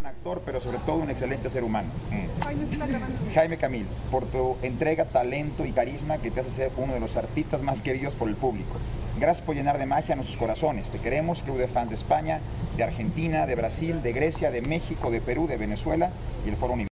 gran actor, pero sobre todo un excelente ser humano. Mm. Jaime Camil, por tu entrega, talento y carisma que te hace ser uno de los artistas más queridos por el público. Gracias por llenar de magia nuestros corazones. Te queremos, Club de Fans de España, de Argentina, de Brasil, de Grecia, de México, de Perú, de Venezuela y el Foro Universal.